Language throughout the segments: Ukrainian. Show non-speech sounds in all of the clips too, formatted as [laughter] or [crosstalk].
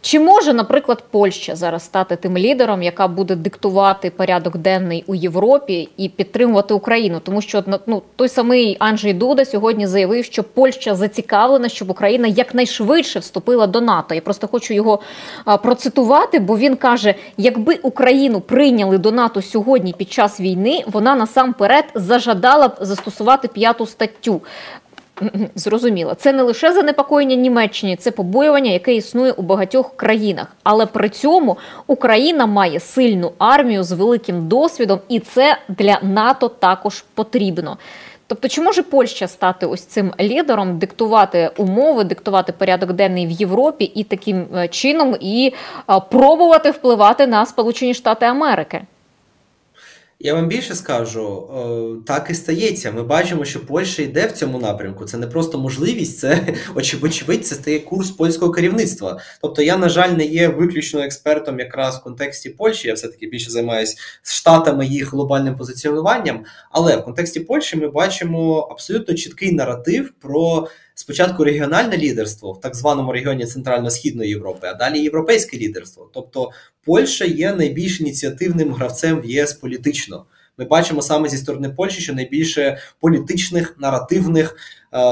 Чи може, наприклад, Польща зараз стати тим лідером, яка буде диктувати порядок денний у Європі і підтримувати Україну? Тому що ну, той самий Анджей Дуда сьогодні заявив, що Польща зацікавлена, щоб Україна якнайшвидше вступила до НАТО. Я просто хочу його процитувати, бо він каже: якби Україну прийняли до НАТО сьогодні під час війни, вона насамперед зажадала б застосувати п'яту статтю. Зрозуміло, це не лише занепокоєння Німеччині, це побоювання, яке існує у багатьох країнах. Але при цьому Україна має сильну армію з великим досвідом, і це для НАТО також потрібно. Тобто, чи може Польща стати ось цим лідером, диктувати умови, диктувати порядок денний в Європі і таким е, чином і пробувати впливати на Сполучені Штати Америки? Я вам більше скажу, так і стається. Ми бачимо, що Польща йде в цьому напрямку. Це не просто можливість, це [laughs] очевидь, це стає курс польського керівництва. Тобто, я, на жаль, не є виключно експертом якраз в контексті Польщі. Я все-таки більше займаюся штатами їх глобальним позиціонуванням. Але в контексті Польщі ми бачимо абсолютно чіткий наратив про спочатку регіональне лідерство в так званому регіоні Центрально-Східної Європи, а далі європейське лідерство. Тобто Польща є найбільш ініціативним гравцем в ЄС політично. Ми бачимо саме зі сторони Польщі, що найбільше політичних наративних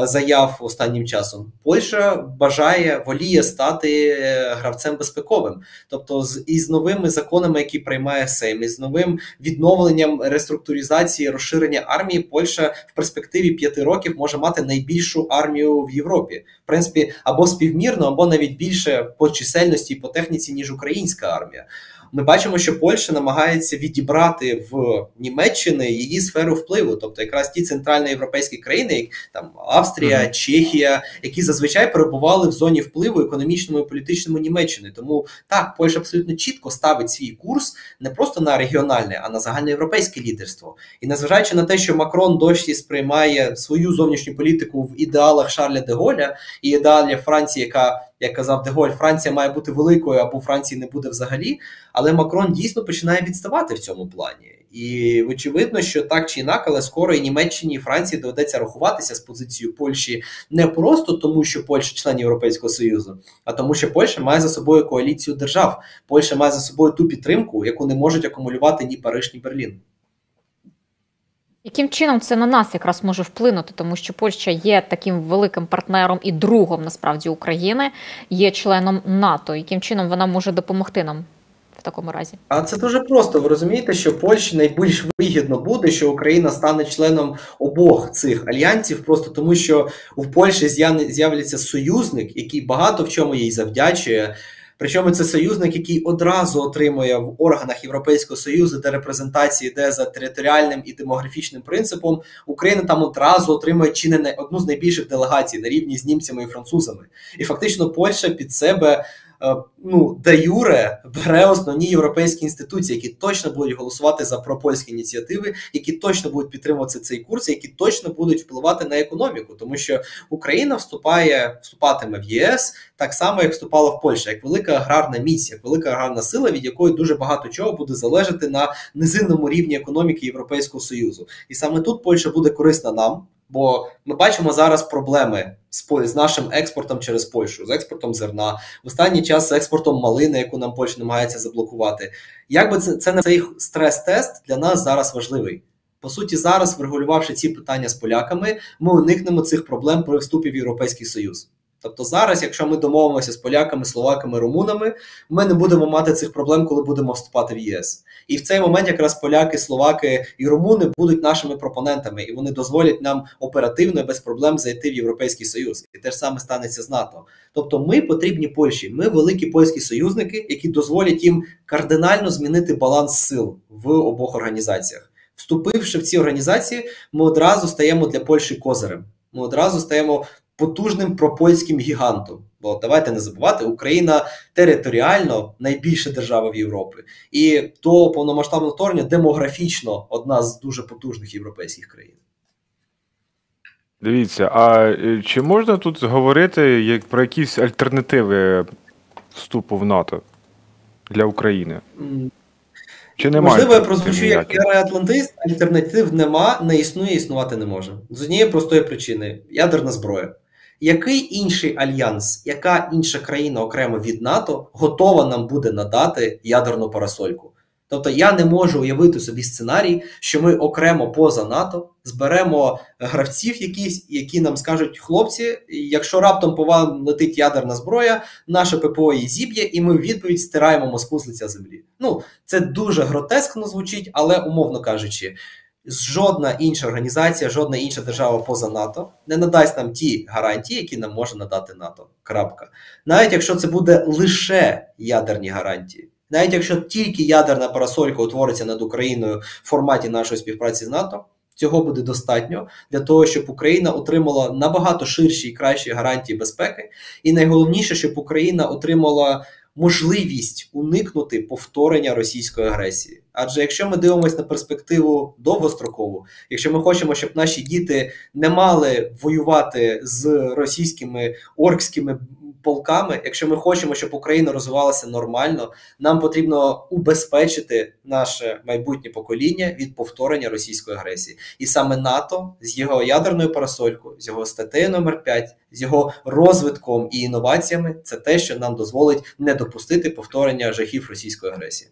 заяв останнім часом. Польща бажає воліє стати е, гравцем безпековим, тобто з із новими законами, які приймає Сейм, із новим відновленням реструктуризації розширення армії, Польща в перспективі п'яти років може мати найбільшу армію в Європі, в принципі, або співмірно, або навіть більше по чисельності і по техніці ніж українська армія. Ми бачимо, що Польща намагається відібрати в Німеччини її сферу впливу, тобто якраз ті центральноєвропейські країни, як там Австрія, mm-hmm. Чехія, які зазвичай перебували в зоні впливу економічному і політичному Німеччини. Тому так, Польща абсолютно чітко ставить свій курс не просто на регіональне, а на загальноєвропейське лідерство. І незважаючи на те, що Макрон досі сприймає свою зовнішню політику в ідеалах Шарля де Голля і ідеалів Франції, яка як казав Деголь, Франція має бути великою або Франції не буде взагалі. Але Макрон дійсно починає відставати в цьому плані. І очевидно, що так чи інакше, але скоро і Німеччині і Франції доведеться рахуватися з позицією Польщі не просто тому, що Польща член Європейського Союзу, а тому, що Польща має за собою коаліцію держав. Польща має за собою ту підтримку, яку не можуть акумулювати ні Париж, ні Берлін. Яким чином це на нас якраз може вплинути, тому що Польща є таким великим партнером і другом насправді України, є членом НАТО. Яким чином вона може допомогти нам такому разі? А це дуже просто. Ви розумієте, що Польщі найбільш вигідно буде, що Україна стане членом обох цих альянсів, просто тому що у Польщі з'являться союзник, який багато в чому їй завдячує. Причому це союзник, який одразу отримує в органах Європейського союзу, де репрезентації йде за територіальним і демографічним принципом, Україна там одразу отримує чи не одну з найбільших делегацій на рівні з німцями і французами, і фактично Польща під себе ну, де Юре бере основні європейські інституції, які точно будуть голосувати за пропольські ініціативи, які точно будуть підтримувати цей курс, які точно будуть впливати на економіку, тому що Україна вступає, вступатиме в ЄС так само, як вступала в Польща, як велика аграрна місія, як велика аграрна сила, від якої дуже багато чого буде залежати на низинному рівні економіки Європейського союзу, і саме тут Польща буде корисна нам. Бо ми бачимо зараз проблеми з з нашим експортом через Польщу, з експортом зерна, в останній час з експортом малини, яку нам Польща намагається заблокувати. Як би це це не цей стрес-тест для нас зараз важливий. По суті, зараз, врегулювавши ці питання з поляками, ми уникнемо цих проблем при вступі в Європейський Союз. Тобто зараз, якщо ми домовимося з поляками, словаками, румунами, ми не будемо мати цих проблем, коли будемо вступати в ЄС. І в цей момент якраз поляки, словаки і румуни будуть нашими пропонентами, і вони дозволять нам оперативно і без проблем зайти в Європейський Союз. І те ж саме станеться з НАТО. Тобто, ми потрібні Польщі. Ми великі польські союзники, які дозволять їм кардинально змінити баланс сил в обох організаціях. Вступивши в ці організації, ми одразу стаємо для Польщі козирем. Ми одразу стаємо потужним пропольським гігантом. Бо давайте не забувати, Україна територіально найбільша держава в Європі, і до повномасштабного вторгнення демографічно одна з дуже потужних європейських країн. Дивіться, а е, чи можна тут говорити як про якісь альтернативи вступу в НАТО для України? Чи немає? Можливо, я прозвучу як атлантист, альтернатив нема, не існує, існувати не може. З однієї простої причини ядерна зброя. Який інший альянс, яка інша країна окремо від НАТО готова нам буде надати ядерну парасольку? Тобто я не можу уявити собі сценарій, що ми окремо поза НАТО зберемо гравців, якісь, які нам скажуть, хлопці, якщо раптом по вам летить ядерна зброя, наше ППО її зіб'є, і ми в відповідь стираємо Москву з лиця землі. Ну це дуже гротескно звучить, але умовно кажучи. Жодна інша організація, жодна інша держава поза НАТО не надасть нам ті гарантії, які нам може надати НАТО. Крапка. Навіть якщо це буде лише ядерні гарантії. Навіть якщо тільки ядерна парасолька утвориться над Україною в форматі нашої співпраці з НАТО, цього буде достатньо для того, щоб Україна отримала набагато ширші і кращі гарантії безпеки, і найголовніше, щоб Україна отримала можливість уникнути повторення російської агресії. Адже якщо ми дивимося на перспективу довгострокову, якщо ми хочемо, щоб наші діти не мали воювати з російськими оркськими полками, якщо ми хочемо, щоб Україна розвивалася нормально, нам потрібно убезпечити наше майбутнє покоління від повторення російської агресії, і саме НАТО з його ядерною парасолькою, з його статтею номер 5 з його розвитком і інноваціями, це те, що нам дозволить не допустити повторення жахів російської агресії.